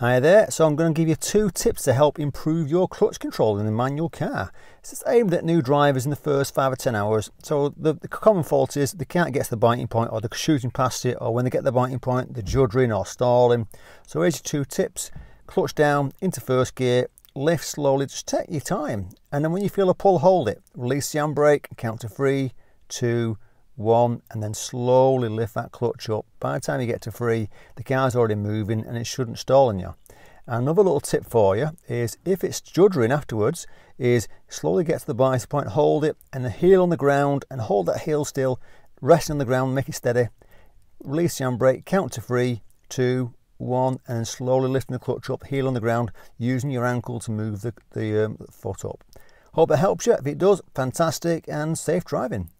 Hi there, so I'm going to give you two tips to help improve your clutch control in a manual car. It's aimed at new drivers in the first 5 or 10 hours. So the, the common fault is they can't get to the biting point or they're shooting past it or when they get the biting point they're juddering or stalling. So here's your two tips. Clutch down into first gear, lift slowly, just take your time. And then when you feel a pull, hold it. Release the handbrake, count to three, two, one and then slowly lift that clutch up. By the time you get to three, the car's already moving and it shouldn't stall on you. Another little tip for you is if it's juddering afterwards, is slowly get to the biting point, hold it, and the heel on the ground, and hold that heel still, resting on the ground, make it steady. Release the handbrake, count to three, two, one, and then slowly lifting the clutch up, heel on the ground, using your ankle to move the, the um, foot up. Hope it helps you. If it does, fantastic and safe driving.